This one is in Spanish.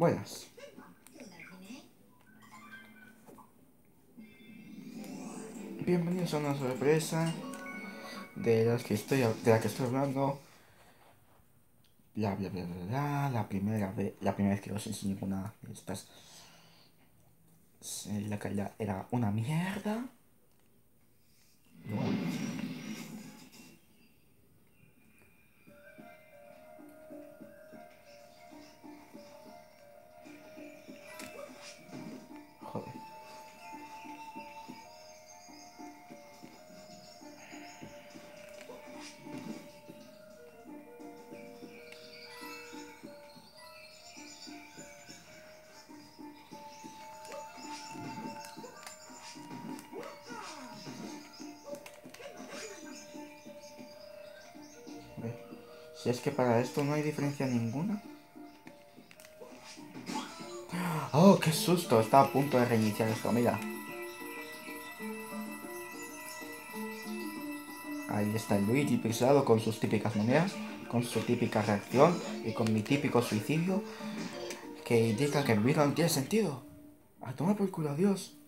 Buenas. Bienvenidos a una sorpresa de las que estoy de la que estoy hablando. Bla bla bla bla, bla. la primera vez la primera vez que os enseñé una de estas la calidad era una mierda. Si es que para esto no hay diferencia ninguna. ¡Oh, qué susto! Está a punto de reiniciar esto, mira. Ahí está el Luigi pisado con sus típicas monedas, con su típica reacción y con mi típico suicidio que indica que mi vida no tiene sentido. A tomar por culo, Dios.